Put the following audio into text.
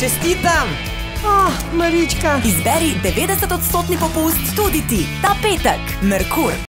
Čestitam! Oh, Marička. Izberi 90-odstotni popust tudi ti ta petek. Merkur.